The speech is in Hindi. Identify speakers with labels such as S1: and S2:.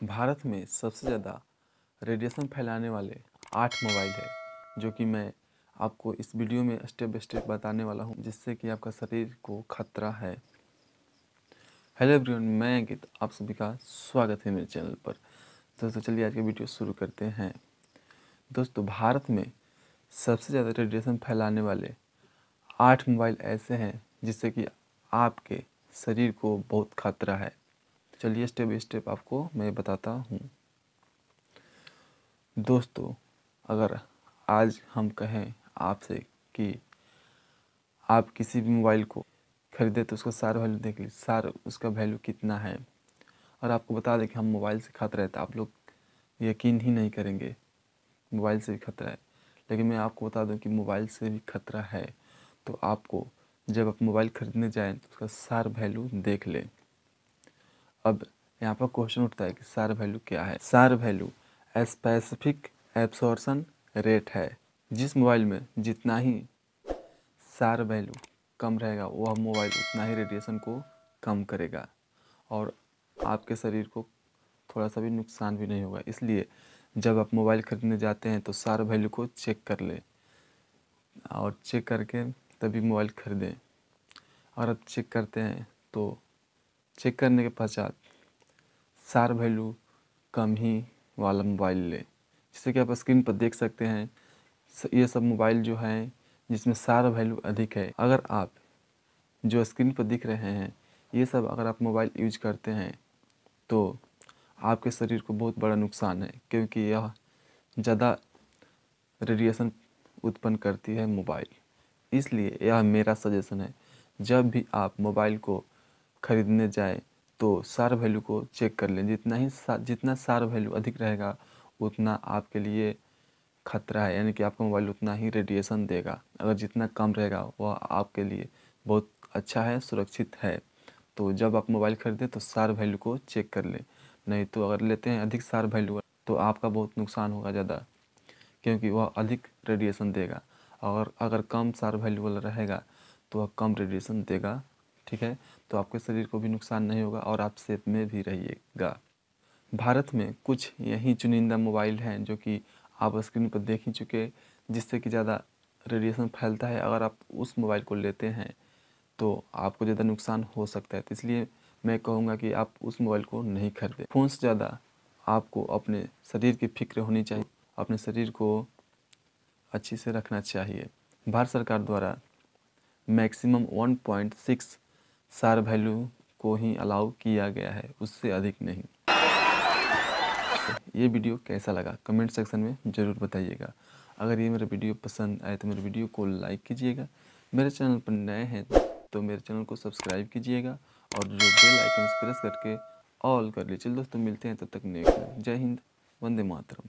S1: भारत में सबसे ज़्यादा रेडिएशन फैलाने वाले आठ मोबाइल है, जो कि मैं आपको इस वीडियो में स्टेप बाय स्टेप बताने वाला हूँ, जिससे कि आपका शरीर को खतरा है। हेलो एवरीवन मैं अंकित, आप सभी का स्वागत है मेरे चैनल पर। दोस्तों, चलिए आज का वीडियो शुरू करते हैं। दोस्तों, भारत में सबसे ज़्यादा रेडिएशन फैलाने वाले आठ मोबाइल ऐसे हैं, जिससे कि आपके शरीर को बहुत खतरा है। चलिए स्टेप बाई स्टेप आपको मैं बताता हूँ। दोस्तों, अगर आज हम कहें आपसे कि आप किसी भी मोबाइल को खरीदे तो उसका सार वैल्यू देख लीजिए। सार, उसका वैल्यू कितना है? और आपको बता दें कि हम मोबाइल से खतरा है। तो आप लोग यकीन ही नहीं करेंगे मोबाइल से भी खतरा है। लेकिन मैं आपको बता दूँ कि मोबाइल से भी खतरा है। तो आपको जब आप मोबाइल खरीदने जाएँ तो उसका सार वैल्यू देख लें। अब यहाँ पर क्वेश्चन उठता है कि सार वैल्यू क्या है? सार वैल्यू स्पेसिफिक एब्सॉर्सन रेट है। जिस मोबाइल में जितना ही सार वैल्यू कम रहेगा, वह मोबाइल उतना ही रेडिएशन को कम करेगा और आपके शरीर को थोड़ा सा भी नुकसान भी नहीं होगा। इसलिए जब आप मोबाइल खरीदने जाते हैं तो सार वैल्यू को चेक कर लें और चेक करके तभी मोबाइल खरीदें। और अब चेक करते हैं तो चेक करने के पश्चात सार वैल्यू कम ही वाला मोबाइल लें। जैसे कि आप स्क्रीन पर देख सकते हैं ये सब मोबाइल जो हैं, जिसमें सार वैल्यू अधिक है। अगर आप जो स्क्रीन पर दिख रहे हैं, ये सब अगर आप मोबाइल यूज़ करते हैं तो आपके शरीर को बहुत बड़ा नुकसान है, क्योंकि यह ज़्यादा रेडिएशन उत्पन्न करती है मोबाइल। इसलिए यह मेरा सजेशन है, जब भी आप मोबाइल को खरीदने जाए तो सार वैल्यू को चेक कर लें। जितना ही सा, जितना सार वैल्यू अधिक रहेगा उतना आपके लिए खतरा है। यानी कि आपका मोबाइल उतना ही रेडिएशन देगा। अगर जितना कम रहेगा वह आपके लिए बहुत अच्छा है सुरक्षित है। तो जब आप मोबाइल खरीदें तो सार वैल्यू को चेक कर लें। नहीं तो अगर लेते हैं अधिक सार वैल्यू तो आपका बहुत नुकसान होगा ज़्यादा क्योंकि वह अधिक रेडिएशन देगा। और अगर कम सार वैल्यू वाला रहेगा तो वह कम रेडिएशन देगा। ठीक है? तो आपके शरीर को भी नुकसान नहीं होगा और आप सेफ़ में भी रहिएगा। भारत में कुछ यही चुनिंदा मोबाइल हैं जो कि आप स्क्रीन पर देख ही चुके जिससे कि ज़्यादा रेडिएशन फैलता है। अगर आप उस मोबाइल को लेते हैं तो आपको ज़्यादा नुकसान हो सकता है। तो इसलिए मैं कहूँगा कि आप उस मोबाइल को नहीं खरीदें। फ़ोन से ज़्यादा आपको अपने शरीर की फ़िक्र होनी चाहिए। अपने शरीर को अच्छी से रखना चाहिए। भारत सरकार द्वारा मैक्सिमम 1.6 सार वैल्यू को ही अलाउ किया गया है, उससे अधिक नहीं। ये वीडियो कैसा लगा? कमेंट सेक्शन में ज़रूर बताइएगा। अगर ये मेरा वीडियो पसंद आए तो मेरे वीडियो को लाइक कीजिएगा। मेरे चैनल पर नए हैं तो मेरे चैनल को सब्सक्राइब कीजिएगा और जो बेल आइकन प्रेस करके ऑल कर लीजिए। दोस्तों, मिलते हैं तब तो तक नेक्स्ट जय हिंद, वंदे मातरम।